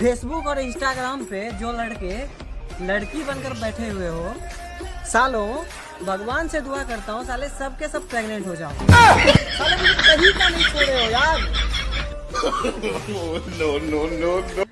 Facebook और Instagram पे जो लड़के, लड़की बनकर बैठे हुए हो, सालों, भगवान से दुआ करता हूँ, साले सबके सब प्रेग्नेंट हो जाओ। साले मुझे कहीं का नहीं छोड़े हो यार। No no no no